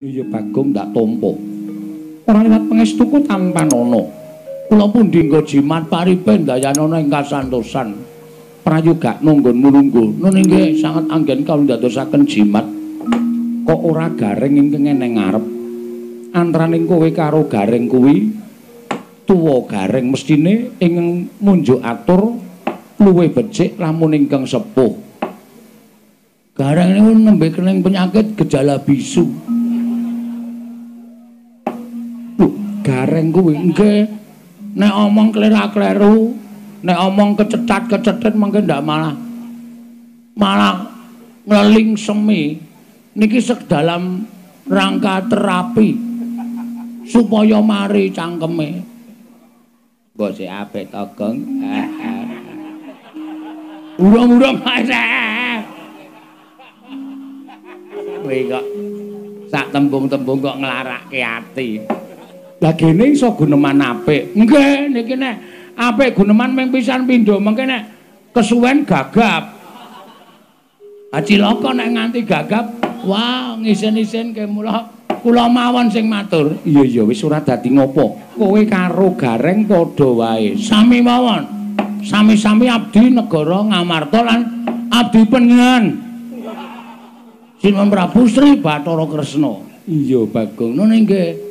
Iya Bagong ndak tompo. Ora liwat pangestuku tanpa nono. Kula pun dinggo jimat paripen dayanana ing kasantosan. Prayoga nunggon mulunggu. Nun inggih sangat anggen kawula ndadosaken jimat. Kok ora garing ingkang eneng ngarep. Antaraning kowe karo garing kuwi tuwa garing mestine ing munjuk atur luwih becik lamun ingkang sepuh. Gareng niku nembe kening penyakit gejala bisu. Gareng kuwi. Nggih. Nek omong klerak-kleru nek omong kecetat-kecetet mengke ndak malah. Malah ngleling semi. Niki dalam rangka terapi supaya mari cangkeme. Mbok sik apik to gong urung-urung Wih kok sak tembung-tembung kok nglarakke ati. Lah gene iso guneman apik. Nggih, niki nek apik guneman ming pisan pindho, mengke nek kesuwen gagap. Acilaka nek nganti gagap, wah ngisen-isen ke mula kula mawon sing matur. Iya iya wis ora dadi ngopo. Kowe karo Gareng padha wae. Sami mawon. Sami-sami abdi negara Ngamarta lan abdi pengen. Sinuwun Prabu Sri Bathara Kresna. Iya Bagong. Nune nggih.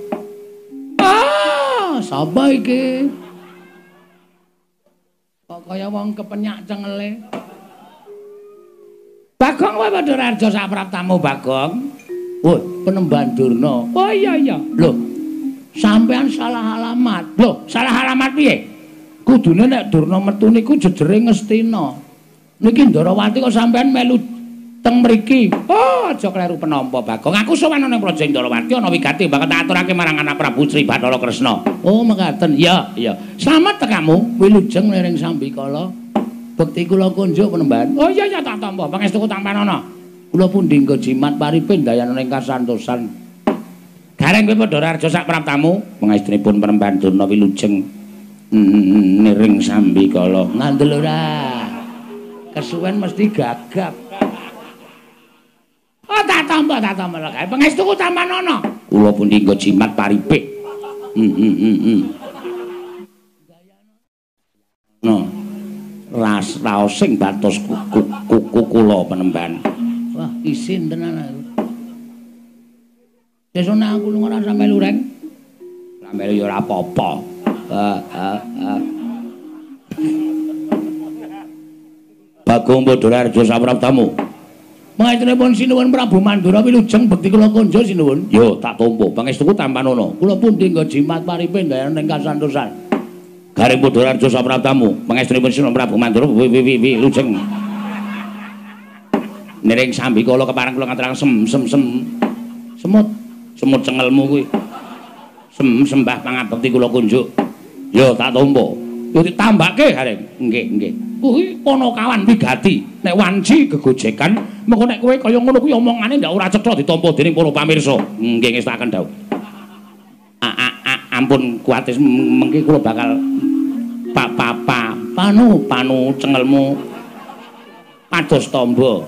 Sapa iki? Kok kaya wong kepenyak cengele. Bagong wae padha raja sak praptamu Bagong. Woi, penemban Durna. Oh iya iya. Loh. Sampean salah alamat. Loh, salah alamat piye? Kudune nek Durna metu niku jejere Ngastina. Niki Ndarawati kok sampean melu teng mriki. Oh, aja kleru penampa, Bagong. Aku sowan nang Praja Indrawati ana wigati tak aturake marang anak Prabu Sri Bathara Kresna. Oh, mekaten. Iya, iya. Slamet tekamu, wilujeng lering sambikala. Bekti kula kunjuk penemban. Oh iya iya tak tampa, pangestuku tampanana. Kula pun dinggo jimat paripin dayanane kasantosan. Gareng kowe padha raja sak praptamu, pangestunipun penemban Durna wilujeng niring sambikala. Ngandel ora. Kesuwen mesti gagap. Oh, tak tambah, tak tambah lagi. Pengestuku tambah nono. Kulo pun tinggal jimat paripik. Hmm, hmm, hmm, hmm. No. Ras raosing batos kuku, kuku kulo penemban. Wah, isin tenan aku. Sesona aku lu ngerasa melu reng. Melu ya ora apa-apa. Ha, ha, ha. Bagong Bodorarjo Sapraptamu. Mangatunipun sinuwun Prabu Mandura wilujeng bekti kula konjo sinuwun. Yo tak tampa pangestuku tampanono. Kula pun dinggo jimat paripin dayan ing kasantosan. Garing Padhararjo sapratamu, pangestunipun sinuwun Prabu Mandura wilujeng. Niring sambi kala kepareng kula ngaturaken sem sem sem. Semut, semut cengelmu kuwi. Sem sembah pangabekti kula konjo. Yo tak tampa. Yo ditambake gareng. Nggih, nggih. Kuwi ana kawan wigati. Nek wanci gegojekan mengko nek kowe kaya ngono kuwi omongane ndak ora cetha ditampa dening para pamirsa. Nggih ngestaken dawuh. Ampun kuatis mengki kula bakal pak papa panu panu cengelmu pados tombo.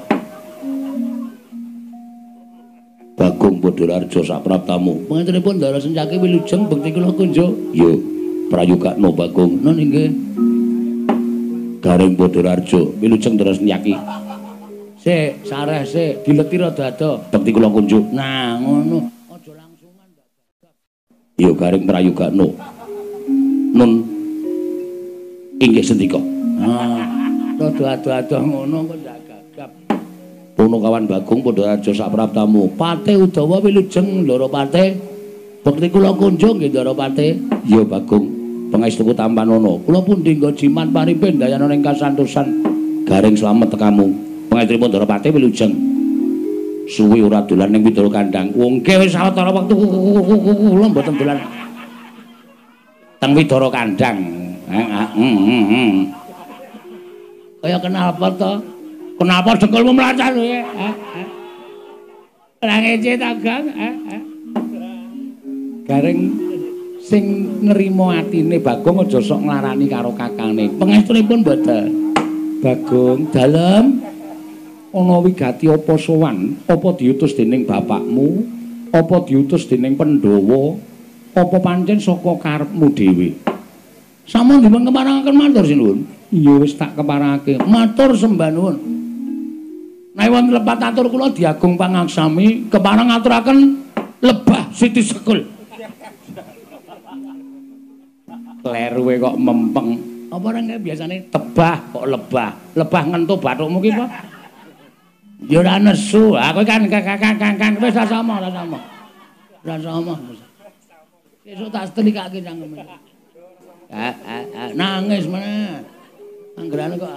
Bagong Bodorarjo sapraptamu panjenenganipun ndara senjake wilujeng bekti kula kunjo. Yo prayoga no Bagong. Nun inggih Garing Bodorarjo wilujeng terus nyaki. Sik, sareh sik, dileti rada-rada. Bekti kula kunjuk. Nah, ngono. Aja langsungan. Iya, Garing Prayogakno. Nun inggih sendika. Ah, rada ado-ado ngono kok ndak gagap. Kawan Bagong Bodorarjo sak praptamu. Pate Udawa wilujeng Ndara Pate. Bekti kula kunjuk nggih Ndara Pate. Iya, Bagong. Pangestuku tampanono kula pun dinggo jiman paripin dayana ning kasantosan. Garing slamet tekamu. Pangestripun Darapati wilujeng. Suwi ora dolan ning Widara Kandang. Wong ke wis sawetara wektu kula mboten dolan. Teng Widara Kandang. Kaya kenal apa to? Kenapa dengkulmu melacar ya? Ora ngece ta, Gang? Garing sing nrimo atine Bagong aja sok nglarani karo kakane. Pangestunipun mboten. Bagong dalem ana wigati apa sowan? Apa diutus dening bapakmu Apa diutus dening Pandhawa? Apa pancen saka karepmu dhewe? Sampun dipun keparangaken matur sinuwun. Iya wis tak keparangake. Matur sembah nuwun. Wonten lepat atur kula diagung pangaksami keparang aturaken lebah Siti Sekul. Kleruwe kok mempeng. Apa ora biasane tebah kok lebah. Lebah ngentu bathukmu ki apa? Ya ora nesu. Aku kan kan kan wis ora sama, ora sama. Ora sama. Sesuk tak setrikake cangkeme. nangis mana? Anggerane kok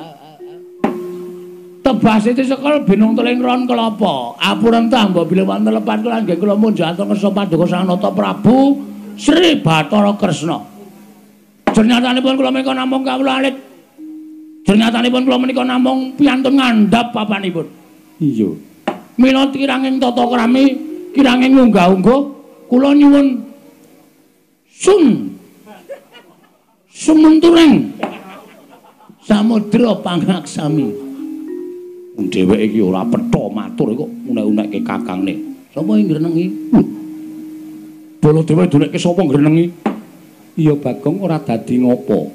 tebas itu sekol binung teling ron kelopo. Apuran tambah bila wonten lepat kula nggih kula mun jantung kersa paduka Sang Nata Prabu Sri Bathara Kresna. Jenyatanipun kula menika namung kawula alit. Jenyatanipun kula menika namung piantun ngandhap papanipun. Iya. Mila kiranging tata krami, kiranging unggah-ungguh kula nyuwun sun sumenturing samudra pangaksami. dheweke iki ora petha matur kok unek-unekke kakangne. Sapa sing ngrenengi? Baladewa dunekke sapa ngrenengi? Iya Bagong ora dadi ngopo.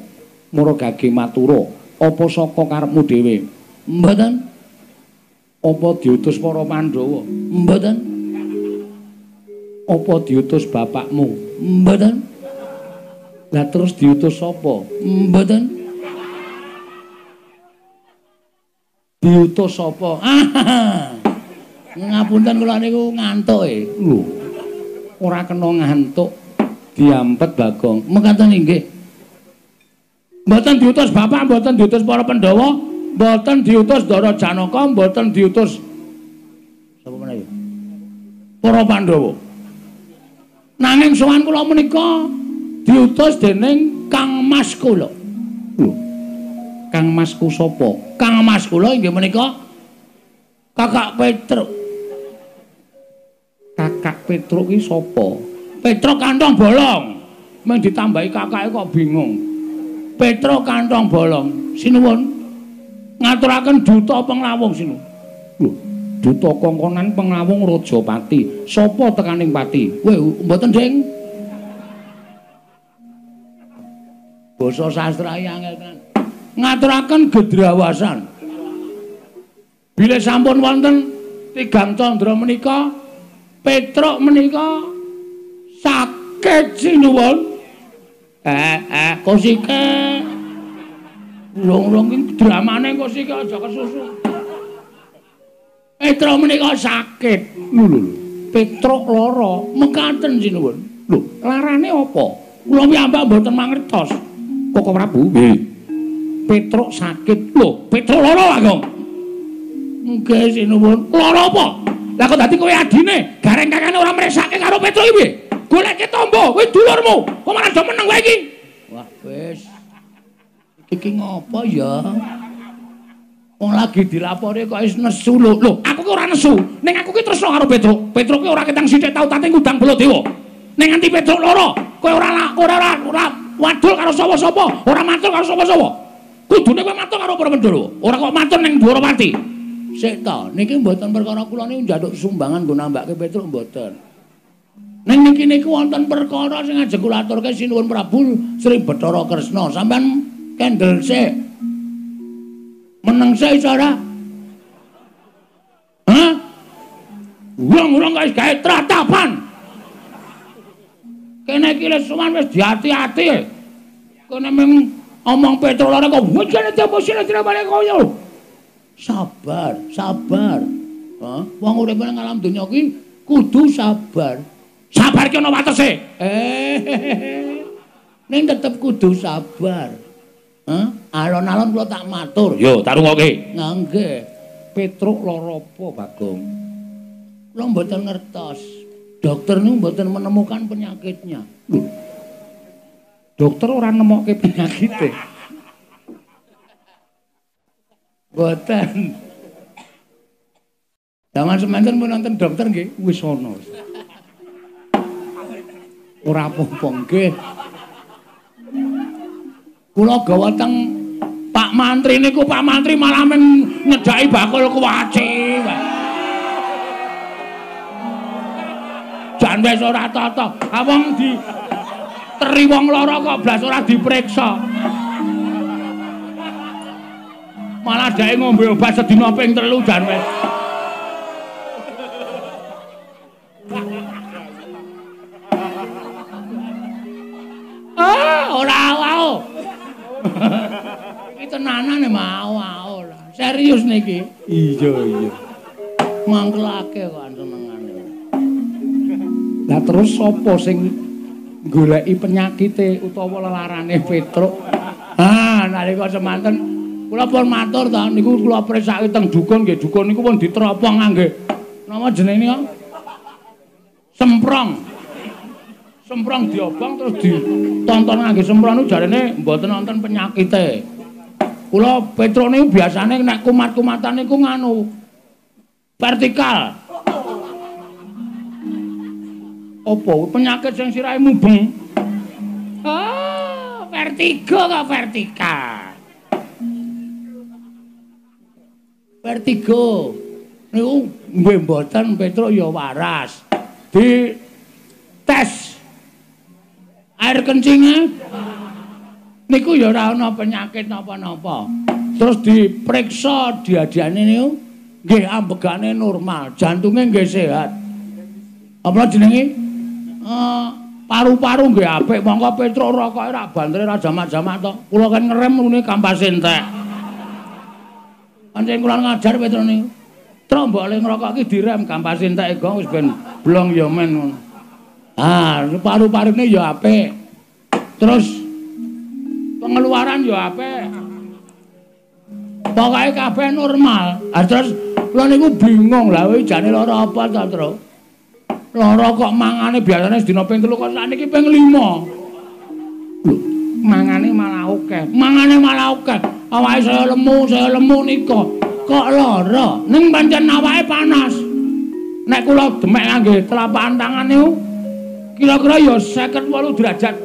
Mura gage matura, apa saka karepmu dhewe? Mboten. Apa diutus para Pandhawa? Mboten. Apa diutus bapakmu? Mboten. Lah terus diutus sapa? Mboten. diutus sapa? Ngapunten kula niku ngantuk e. Lho. Ora kena ngantuk. Diampet Bagong. Mekaten inggih. Mboten diutus bapak, mboten diutus para Pandhawa, mboten diutus Dara Janaka, mboten diutus sapa meneh? Para Pandhawa. Nanging sowan kula menika diutus dening Kang Mas kula. Kang Masku sapa? Kang Mas kula inggih menika Kakak Petruk. Kakak Petruk iki sapa? Petruk kantong bolong. Men ditambahi kakake kok bingung. Petruk kantong bolong. Sinuwun ngaturaken duta penglawung sinu. Lho, duta kongkonan penglawung Rajapati. Sapa tekaning pati? Weh, mboten, Ding. Basa sastra angel kan. ngaturaken gedrawasan. Bila sampun wonten tigang candra menika Petruk menika sakit sinuwun. Eh eh kosike. Urung-urung iki dramane kosike aja kesusu. Petruk menika sakit. Lho Petruk lara mekaten sinuwun. Lho, larane apa? Kula piyambak mboten mangertos. Koko Prabu. Nggih. Petruk sakit. Lho, Petruk lara Agong. Nggih, sinuwun. Lara apa? Lah kok dadi kowe adine, gareng kakane ora mresake karo Petruk iki piye? Goleke tombo, kowe dulurmu. Kok malah do meneng kowe iki? Wah, wis. Iki ngopo ya? Wong lagi dilapori kok wis nesu lho. Lho, aku ki ora nesu. Ning aku ki tresno karo Petruk. Petruk ki ora ketang sithik tau tate ngundang Baladewa. Ning nganti Petruk lara, kowe ora ora ora wadul karo sapa-sapa, ora matur karo sapa-sapa. Kudune kowe matur karo para Pandhawa, ora kok matur ning Dwarawati. Sik ta, niki mboten perkara kula niku njaluk sumbangan nggo nambahke Petruk mboten. Ning niki niku wonten perkara sing ajeng kula aturke sinuwun Prabu Sri Bathara Kresna. Sampeyan kendel sik. Meneng sik cara. Hah? Wong-wong guys gawe tratapan. Kene iki wis wis diati-ati. Kene mung omong petrol ora kok wajane tempo tidak balik koyo sabar sabar ha wong urip nang alam donya iki kudu sabar sabar ki ana watese. Eh ning tetep kudu sabar. Ha alon-alon kula tak matur. Yo tarungoke nggih. Petruk lara apa bagong? Kula mboten ngertos. Dokter niku mboten menemukan penyakitnya. Lho. Dokter ora nemokke penyakite. Boten. Zaman semanten pun nonton dokter nggih wis ana. Ora apa-apa nggih. Kula gawa teng Pak Mantri niku Pak Mantri malah men ngedaki bakul kuwaci. jan wis ora tata. Awong di teri wong lara kok blas ora diperiksa. Malah dhek ngombe obat sedina ping telu jan wis. Serius niki. Iya, iya. Mangkelake kok senengane. Lah terus sapa sing goleki penyakite utawa lelarane Petruk? Ah, nalika semanten kula pun matur ta niku kula presake teng dukun nggih dukun niku pun diteropong ngangge napa jenenge kok? Semprong. Semprong diobong terus ditonton ngangge semprong niku jarene mboten wonten penyakite. Kula Petruk niku biasane nek kumat-kumatan niku nganu vertikal. Apa penyakit sing sirahe mubeng? Oh, vertigo kok vertikal. Vertigo. Niku nggih mboten Petruk ya waras. Di tes air kencingnya niku ya ora ana penyakit napa-napa. Terus diperiksa diadiane niku nggih ambegane normal, jantunge nggih sehat. Apa jenenge? Eh paru-paru nggih apik, monggo Petruk rokoke ra bantre ra jamak-jamak to. Kula kan ngerem ngene kampas entek. Pancen kula ngajar Petruk niku. Truk mbok le ngrokok iki direm kampas entek gong wis ben blong ya men ngono. Ah, paru-parune ya apik. Terus pengeluaran ya apik. Pokoke kabeh normal. Ah terus kula niku bingung kowe jane lara apa ta, Tru? Lara kok mangane biasane sedina ping 3 kok sakniki ping 5. Lho, mangane malah akeh. Mangane malah akeh. Awake saya lemu, saya lemu nika. Kok lara? Ning pancen awake panas. Nek kula demek ngangge telapak tangan niku kira-kira ya 58 derajat.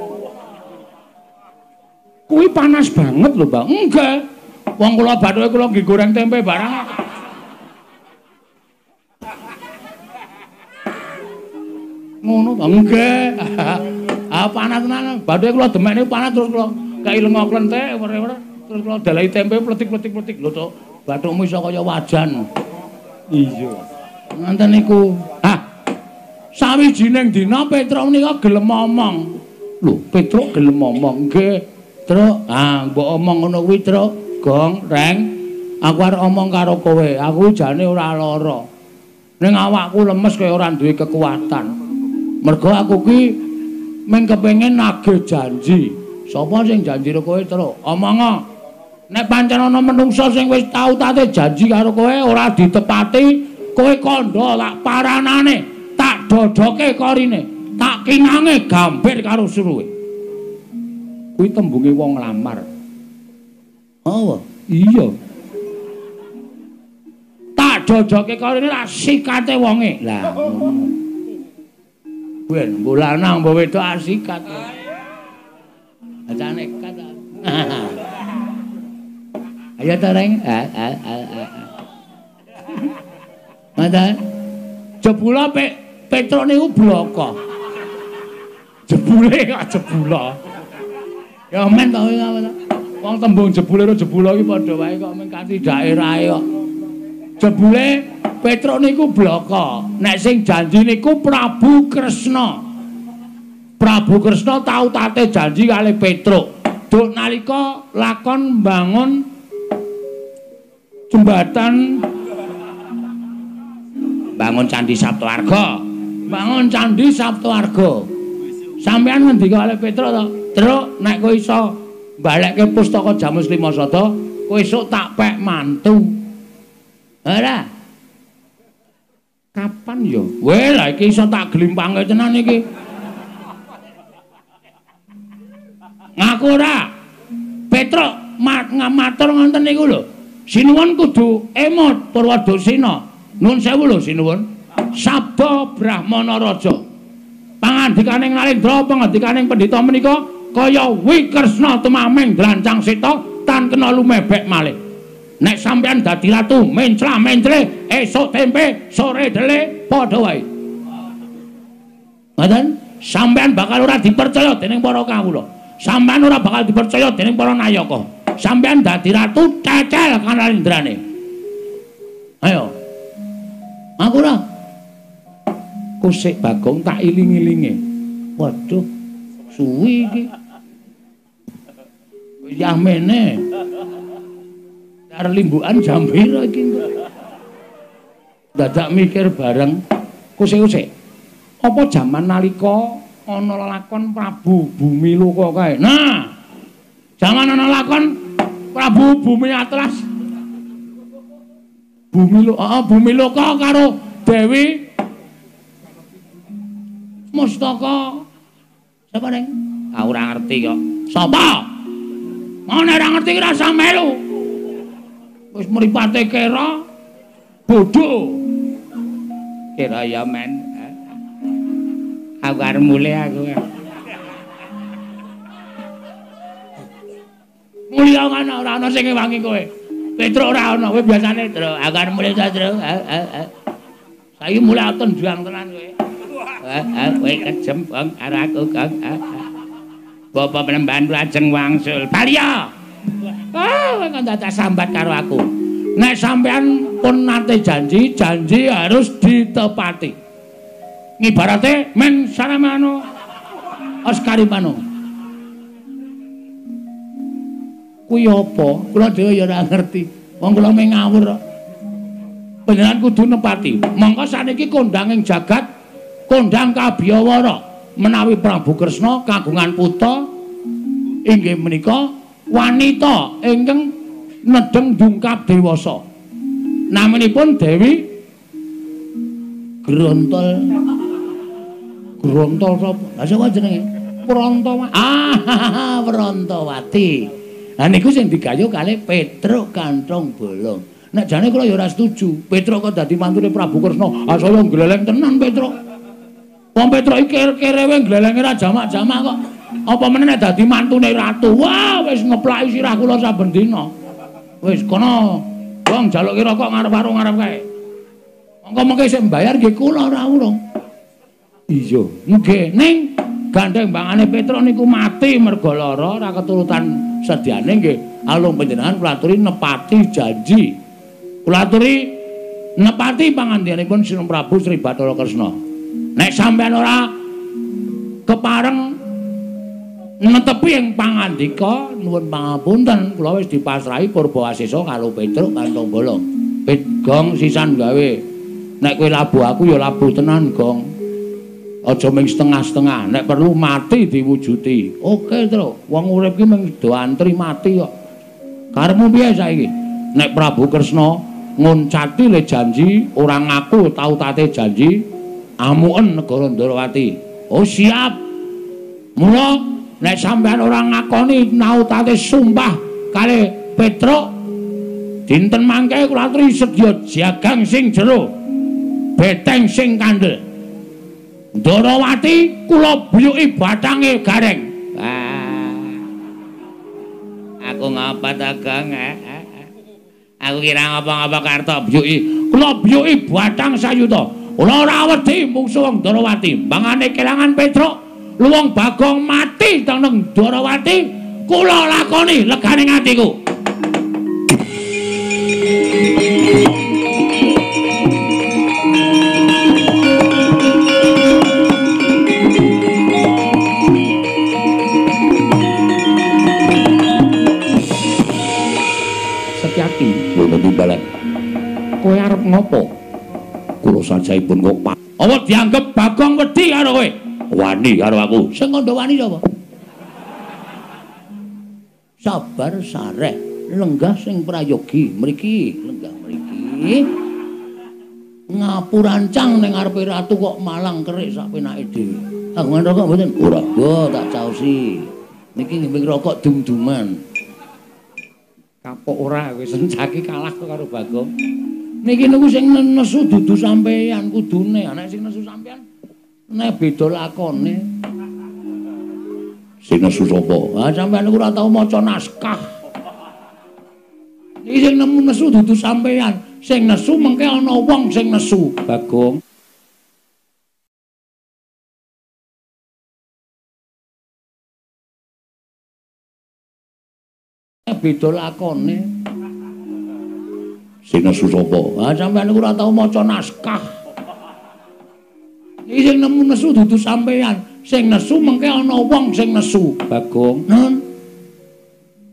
Kuwi panas banget lho, Bang. Enggak. Wong kula bathuke kula nggih goreng tempe barang. Ngono to? Enggak. Ah panas tenan. Bathuke kula demek niku panas terus kula kai lengo klentek ora-ora terus kula dalahi tempe pletik-pletik-pletik lho to. Bathukmu iso kaya wajan. Iya. Nganten niku. Ah. Sawijining dina Petruk nika gelem ngomong. Lho, Petruk gelem ngomong. Nggih. Truk, ah mbok omong ngono kuwi, Truk. Gong, Reng. Aku arep omong karo kowe. Aku jane ora lara. Ning awakku lemes kaya ora duwe kekuatan. Mergo aku ki mung kepengin nagih janji. Sapa sing janji karo kowe, Truk? Omong Nek pancen ana menungsa sing wis tau tate janji karo kowe ora ditepati, kowe kandha tak paranane, tak dodoke korine, tak kinange gambir karo suruhe. Kuwi tembunge wong lamar. Oh, iya. Tak dodoke korine tak sikate wonge. Lah. Ben bulanang mbok wedok asikat. Aja nekat. Ayo ta reng. Ah ah ah. Mata. Jebula pe Petruk niku bloko. Jebule kok jebula. Ya men to iki apa to? Wong tembung jebule karo jebula iki padha wae kok men kanthi daerahe kok. Jebule Petruk niku bloko. Nek sing janji niku Prabu Kresna. Prabu Kresna tau tate janji kali Petruk. Duk nalika lakon mbangun jembatan bangun candi Sabtuarga. Bangun candi Sabtuarga. Sampeyan ngendika kali Petruk to? Truk nek kowe iso balekke pustaka Jamus Lima Sada, kowe esuk tak pek mantu. Ora. Kapan yo? Weh, lah iki iso tak glimpange tenan iki. Ngaku ora. Petruk mat ngamatur ngoten niku lho. Sinuwun kudu emot Purwadasina. Nuwun sewu lho sinuwun. Sabda Brahmana Raja. Pangandikaning Narendra, pangandikaning pendhita menika kaya Wikresna tumameng drancang seta tan kena lumebek malih. Nek sampean dadi ratu menclah mencle esuk tempe sore dele padha wae. Ngoten? Sampeyan bakal ora dipercaya dening para kawula. Sampeyan ora bakal dipercaya dening para nayaka. Sampeyan dadi ratu cecel kanalindrane. Ayo. Aku ora. Kusik Bagong tak iling-ilinge. Waduh, suwi iki. Yamene. Dar limbukan jam pira iki. Dadak mikir bareng kusik-kusik. Apa jaman nalika ana lakon Prabu Bumi Loka kae. Nah, jaman ana lakon Prabu Bumi Atlas. Bumi Loka, oh, Bumi Loka karo Dewi Mustaka. Sapa ning? Aku ora ngerti kok. Sapa? Nek ora ngerti ora usah melu. Wis mripate kera bodho. Kera ya men. Aku arep mulih aku. Mulih kan ora ana sing ngewangi kowe. Petruk ora ana, kowe biasane, Tru. Aku arep mulih ta, Tru. Saiki mulih aton juang tenan kowe. Kowe kejem bang karo aku, Kang. Bapak penemban lajeng wangsul. Balya. Ah, kok dadak sambat karo aku. Nek sampean pun nate janji, janji harus ditepati. Ngibarate men saramano Oskaripano. Kuwi apa? Kula dhewe ya ora ngerti. Wong kula mung ngawur kok. Panjenengan kudu nepati. Mongko saniki kondang ing jagat kondang kabiyawara menawi Prabu Kresna kagungan putra inggih menika wanita ingkang nedeng dungkap dewasa. Namanipun Dewi Grontol. Grontol sapa? Lah sapa jenenge? Prantawati. Ah, Prantawati. Lah niku sing digayuh kalih Petruk Kantong Bolong. Nek jane kula ya ora setuju. Petruk kok dadi mantune Prabu Kresna. Ah saya gleleng tenan Petruk. Wong Petruk iki kerewe glelenge ra jamak-jamak kok. Apa meneh nek dadi mantune ratu? Wah, wis ngeplaki sirah kula saben dina. Wis kono. Wong jaluke rokok ngarep warung ngarep kae. Mongko mengke sik mbayar nggih kula ora urung. Iya, nggih. Ning gandeng bangane Petruk niku mati mergo lara, ora keturutan sediane nggih. Alung panjenengan kula aturi nepati janji. Kula aturi nepati pangandikanipun Sinung Prabu Sri Bathara Kresna. Nek sampean ora kepareng netepi ing pangandika nuwun pangapunten kula wis dipasrahi Purbawasesa karo Petruk kantong bolong. Gong sisan gawe. Nek kowe labuh aku ya labuh tenan, Gong. Aja ming setengah-setengah. Nek perlu mati diwujuti. Oke, Truk. Wong urip ki mung do antri mati kok. Karepmu piye saiki? Nek Prabu Kresna ngoncati le janji ora ngaku tau tate janji amuken negara Ndarawati. Oh, siap. Mula nek sampean ora ngakoni nautate sumpah kali Petruk dinten mangke kula aturi sedya jagang sing jero beteng sing kandel Ndarawati kula buyuki batange gareng ah. aku ngapa ta Gang eh, aku kira ngapa-ngapa karto buyuki kula buyuki batang sayuta ora wedi mungsuh Ndarawati bangane kelangan Petruk luwung bagong mati teneng Dwarawati kula lakoni leganing atiku Setyaki timbalan kowe arep ngopo kula sajaipun kok apa dianggep bagong wedi karo kowe wani karo aku. Sing ngono wani sapa? Sabar sareh, lenggah sing prayogi mriki, lenggah mriki. Ngapurancang ning ngarepe ratu kok malang kerik sak penake dhewe. Aku ngono kok mboten. Ora, go tak caosi. Niki ngimbing rokok dum-duman. Kapok ora wis sencaki kalah karo Bagong. niki niku sing nesu dudu sampeyan kudune. Ana sing nesu sampeyan nek beda lakone. Sing nesu sapa? Ah sampeyan niku ora tau maca naskah. Niki sing nemu nesu dudu sampeyan sing nesu mengke ana wong sing nesu. Bagong. Beda lakone Sing nesu sapa? Ah sampean iku ora tau maca naskah. Iki sing nemu nesu dudu sampean. Sing nesu mengke ana wong sing nesu. Bagong. Nun.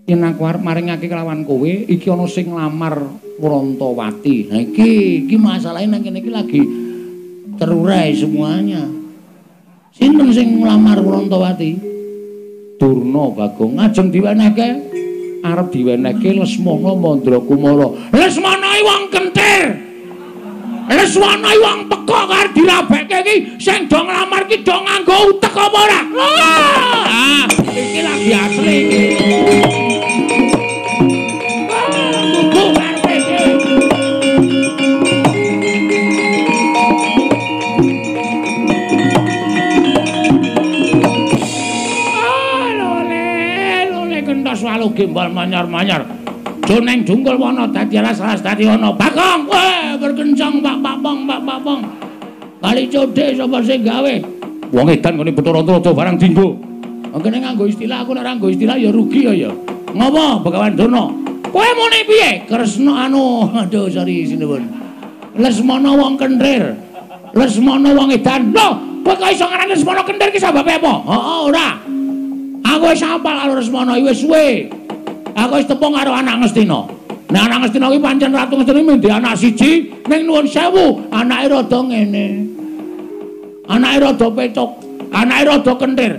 Yen aku arep maringake kelawan kowe, iki ana sing nglamar Wrontowati. Nah iki, iki masalahe nang kene iki lagi terurai semuanya. Sinten sing nglamar Wrontowati? Durna Bagong ajeng diwenehke arep diwenehke Lesmana Mandrakumara. Lesmana iki wong kentir. Lesmana iki wong peko karo dirabekke iki sing do nglamar iki do nganggo utek apa ora? Ah, iki lagi asli iki. Walu gimbal manyar-manyar. Joneng jungkul wana dadi alas-alas dadi ana. Bagong, weh berkencang Pak Papong, Pak Papong. Kali codhe sapa sing gawe? Wong edan ngene Bathara-Rata barang dinggo. Mengkene nganggo istilah aku nek ora nganggo istilah ya rugi ya ya. Ngopo Begawan Durna? Kowe muni piye? Kresna anu, aduh sorry sinuwun. Lesmana wong kentir. Lesmana wong edan. Kowe kok iso ngarani Lesmana kentir ki sababe apa? Heeh, ora. Aku wis apal karo Resmana iki wis suwe. Aku wis tepung karo anak Ngastina. Nek anak Ngastina iki pancen ratu Ngastina mende anak siji, ning nuwun sewu, anake rada ngene. Anake rada pecuk, anake rada kentir.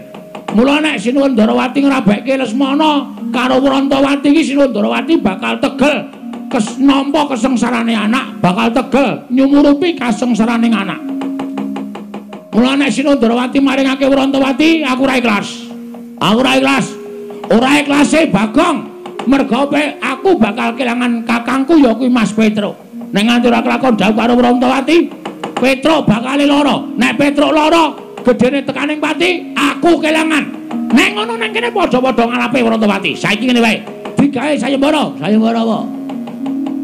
Mula nek Sinuwun Darawati ngrabekke Lesmana karo Wrantawati iki Sinuwun Darawati bakal tegel kes nampa kesengsarane anak, bakal tegel nyumurupi kasengsaraning anak. Mula nek Sinuwun Darawati maringake Wrantawati, aku ora ikhlas. Aku ora ikhlas. Ora ikhlase Bagong. Mergo aku bakal kelangan kakangku ya kuwi Mas Petro. Nek nganti ora kelakon dawuh karo Wrontowati, Petro bakal lara. Nek Petro lara, gedene tekaning pati, aku kelangan. Nek ngono nang kene padha-padha ngalape Wrontowati. Saiki ngene wae. Digawe sayembara, sayembara apa?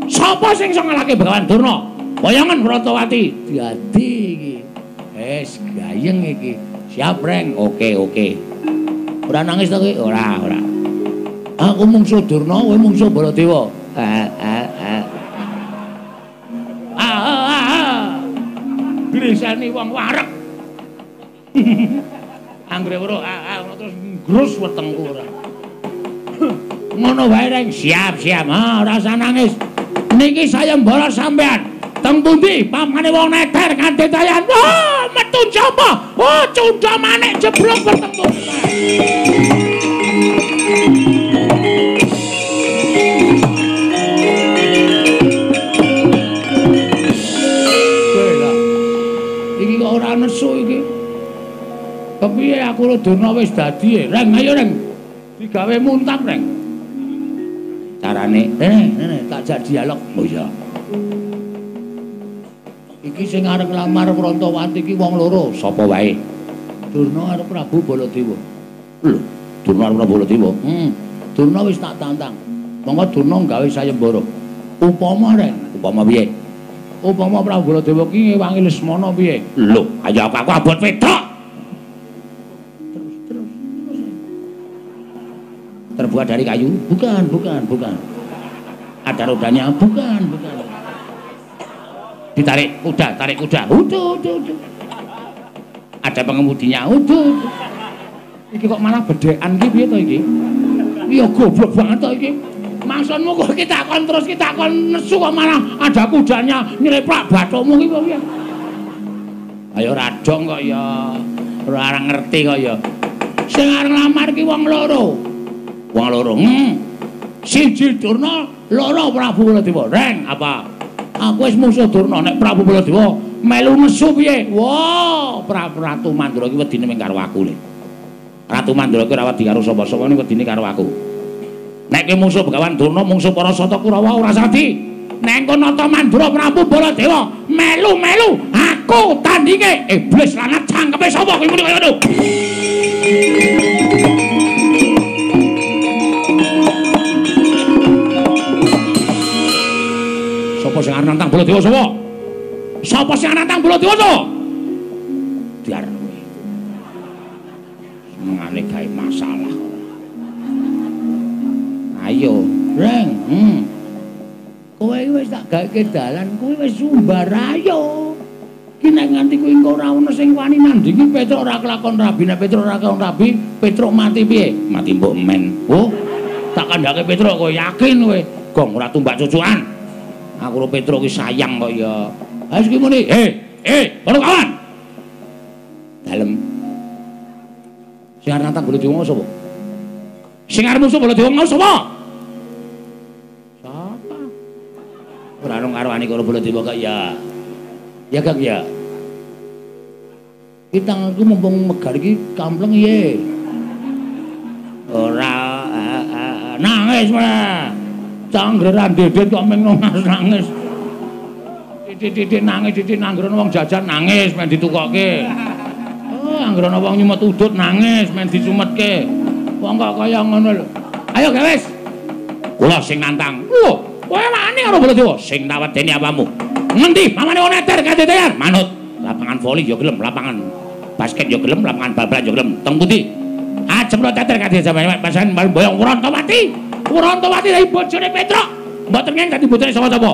Sapa sing iso ngalake Begawan Durna? Bayangan Wrontowati. Dadi iki. Wes gayeng iki. Siap, Reng. Oke, oke. Ora nangis to kowe? Ora, ora. Aku mungsuh Durna, kowe mungsuh Baladewa. Gresani wong warek. Anggre weruh terus grus wetengku ora. Ngono wae reng, siap, siap. Ha, ora usah nangis. Niki sayembara sampean. Teng pundi pamane wong neter kanthi tayan. Wah, metu japa. Oh, cunda manik jeblok bertemu. Durna wis dadi, Reng, ayo Reng. Digawe muntap, Reng. Carane, rene, rene, tak jak dialog. Oh iya. Iki sing arep nglamar Wrontowati iki wong loro, sapa wae? Durna karo Prabu Baladewa. Lho, Durna Prabu Baladewa. Hmm. Durna wis tak tantang. Monggo Durna gawe sayembara. Upama rek, upama piye? Upama Prabu Baladewa ki ngewangi Lesmana piye? Lho, ayo aku aku abot petok. Terus, terus, terus. Terbuat dari kayu? Bukan, bukan, bukan. Ada rodanya? Bukan, bukan. Ditarik kuda, tarik kuda. Uduh, uduh, uduh. ada pengemudinya udah iki kok malah bedekan iki piye to iki? Iya goblok banget to iki. Maksudmu kok kita kon terus kita kon nesu kok malah ada kudanya nyleprak bathukmu iki piye ayo radong kok ya ora ngerti kok ya sing arep nglamar ki wong loro. Wong loro hmm. siji durna loro Prabu Baladewa. Reng apa? Aku wis musuh durna nek Prabu Baladewa. Melu nesu piye? Wah, Prabu Ratu Mandura iki wedine mung karo aku le. Ratu Mandura iki ora wedi karo sapa-sapa ning wedine karo aku. Nek ki musuh Begawan Durna mungsuh para Sata Kurawa ora sadi. Nek kono Nata Mandura Prabu Baladewa melu-melu aku tandinge iblis lanat cangkepe sapa kuwi muni kaya. Sapa sing arep nantang Baladewa sapa? Sapa sing nantang Baladewa to? Biar Ayo Iya, Reng. Hmm. Kowe wis tak gaweke dalan, kowe wis sumbar ayo. Ki nek nganti kowe engko ora ono sing wani nandingi Petruk ora kelakon rabi, nek Petruk ora kelakon rabi, Petruk mati piye? Mati mbok men. Oh, tak kandhake Petruk kowe yakin kowe. Gong ora tumbak cucukan. Aku karo Petruk ki sayang kok ya. Ha iki muni, eh, eh, para kawan. Dalem. Sing arep tak golek diwong sapa? Sing arep musuh golek diwong sapa? Ora ono karo ani karo bola dewa kok ya. Ya Kang ya. Ki tanganku mumpung megar iki kampleng ye. Ora nangis malah. Canggeran dedet kok meng nangis. Titik-titik nangis, titik nanggrono wong jajan nangis men ditukokke. Oh, anggrono wong nyumet udut nangis men disumetke. Wong kok kaya ngono lho. Ayo, guys. Kula sing nantang. Loh, Kowe wani karo Baladewa sing nawedeni apamu. Ngendi mamane wong neter kadetean? Manut. Lapangan voli yo gelem, lapangan basket yo gelem, lapangan bal-balan yo gelem. Teng pundi? Ajem lo teter kadhe sampeyan pasan bal boyong Wurantawati. Wurantawati dadi bojone Petruk. Mboten yen dadi bojone sapa-sapa.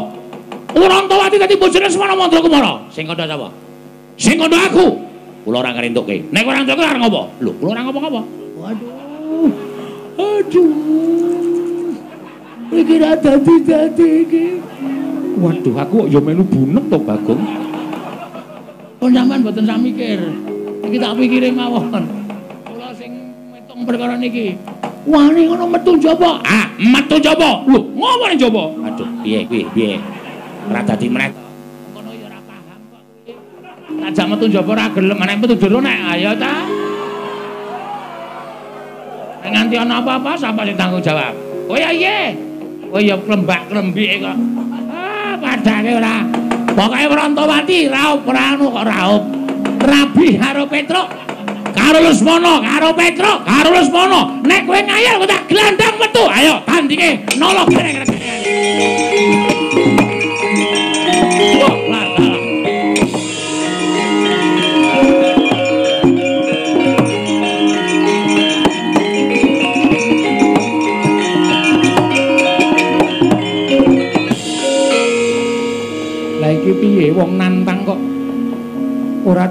Wurantawati dadi bojone Semana Mandra Kumara. Sing kandha sapa? Sing kandha aku. Kula ora ngrentukke. Nek ora ngrentukke arep ngopo? Lho, kula ora ngopo-ngopo. Waduh. Aduh. Iki ra dadi-dadi iki. Waduh, aku kok ya melu bunek to, Bagong. Oh, sampean mboten sak mikir. Iki tak pikire mawon. Kula sing metung perkara niki. Wani ngono metu jaba. Ah, metu jaba. Lho, ngopo ning jaba? Aduh, piye piye piye. Ora dadi meneh. Ngono ya ora paham kok. Tajak metu jaba ora gelem, nek metu jero nek ayo ta. Nganti ana apa-apa sapa sing tanggung jawab? Oh ya iya. Oh ya klembak-klembik kok. Ah, padane ora. Pokoke Wrantawati raup ora anu kok raup. Rabi karo Petruk. Karo Lusmana, karo Petruk, karo Lusmana. Nek kowe ngayal kok tak glandang metu. Ayo tandinge nolok kene-kene.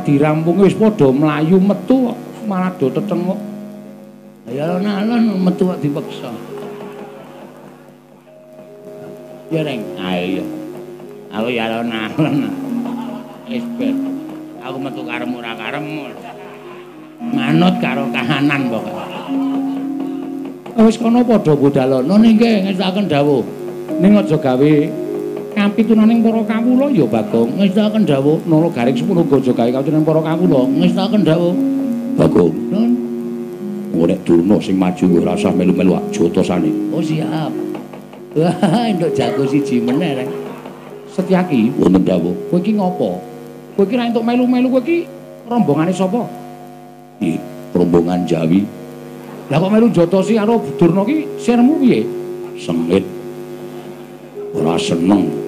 Ora dirampung wis padha mlayu metu kok. Malah do tetengok ya alon-alon metu kok dipaksa. Ya reng. Ayo aku ya alon-alon wis ben aku metu karemu ora karemu manut karo kahanan pokoke wis kono padha budalono niki ngestaken dawuh. Ning aja gawe kapitunaning para kawula ya Bagong ngestaken dawuh nala garing sepuluh gaja gawe kapitunaning para kawula ngestaken dawuh. Bagong nun? Ora durna sing maju ora usah melu-melu jotosane. Oh siap. Wah entuk jago siji meneh rek. Setyaki wonten dawuh. Kowe iki ngopo? Kowe iki ra entuk melu-melu kowe iki rombongane sapa? Iki rombongan Jawi. Lah kok melu jotosi karo Durna ki sirmu piye? Sengit. Ora seneng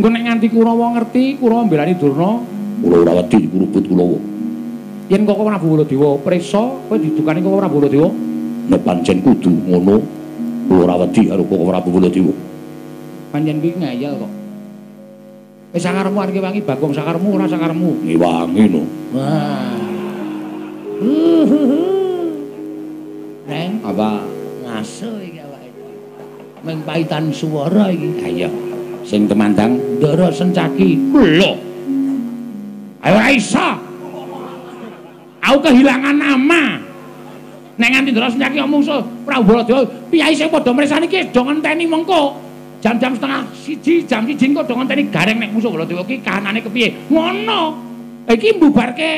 Engko nek nganti Kurawa ngerti, Kurawa mbelani Durna, kula ora wedi kuruput Kurawa. Yen kok Prabu Baladewa prisa, kowe didukani kok Prabu Baladewa? Nek pancen kudu ngono, kula ora wedi karo kok Prabu Baladewa. Pancen kuwi ngayal kok. Wis sakaremu arep wangi Bagong sakaremu ora sakaremu. Ngewangi no. Wah. Neng apa ngaso iki awake. Meng paitan swara iki. Ayo. Sing temandang Ndara Sencaki. Lho. Ayo iso. Aku kehilangan nama. Nek nganti Ndara Sencaki omong so Prabu Baladewa, piyai sing padha mresani iki do ngenteni mengko. Jam-jam setengah siji, jam siji kok do ngenteni gareng nek musuh Baladewa iki kahanane kepiye. Ngono. Iki mbubarke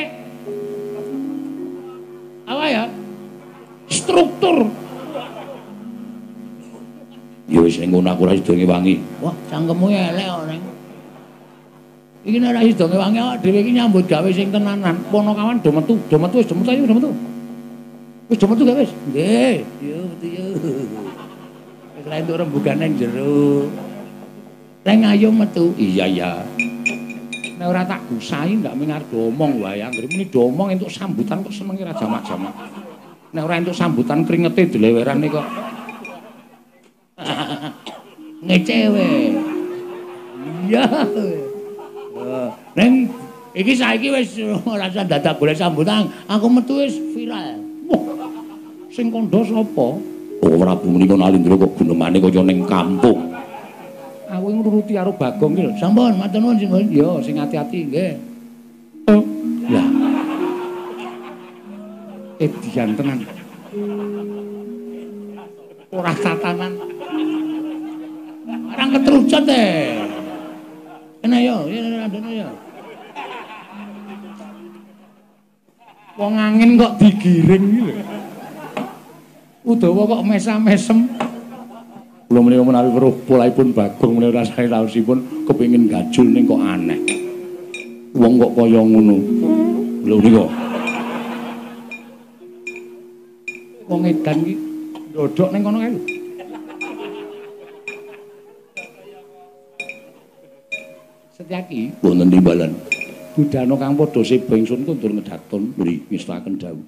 apa ya? Struktur Ya wis ning ngono aku ora sida ngewangi. Wah, cangkemmu elek kok, Neng. Iki nek ora sida ngewangi awak dhewe iki nyambut gawe sing tenanan. Pono kawan do metu, do metu wis do metu ayo do metu. Wis do metu gak wis? Nggih, yo metu yo. Wis ra entuk rembugan nang jero. Neng ayo metu. Iya iya. Nek ora tak gusahi ndak mingar domong wae. Anggere muni domong entuk sambutan kok seneng ra jamak-jamak. Nek ora entuk sambutan kringete dilewerane kok Ngecewe. Iya. Neng iki saiki wis ora usah dadak golek sambutan, aku metu wis viral. Sing kandha sapa? Oh, Prabu menika Nalindra kok gunemane kaya ning kampung. Aku ngruruti karo Bagong iki lho. Sampun, matur nuwun sing Iya, sing ati-ati nggih. Lah. Edian tenan. Ora tatanan. Orang ketrucut e. Kena yo, ya adene yo. Wong angin kok digiring iki lho. Udawa kok mesa-mesem. Kula menika menawi weruh polaipun Bagong menika rasane raosipun kepengin gajul ning kok aneh. Wong kok kaya ngono. Lho niku. Wong edan iki ndodok ning kono kae lho. Setyaki Wonten timbalan. budana kang padha sebengsun kundur ngedaton mriki ngestaken dawuh.